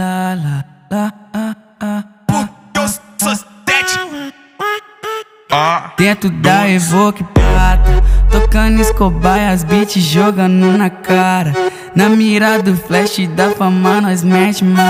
Por Deus lá, ah, ah, ah. Dentro da Evoque Prata Tocando Escobar e as beats jogando na cara Na mira do flash da fama nós mete mais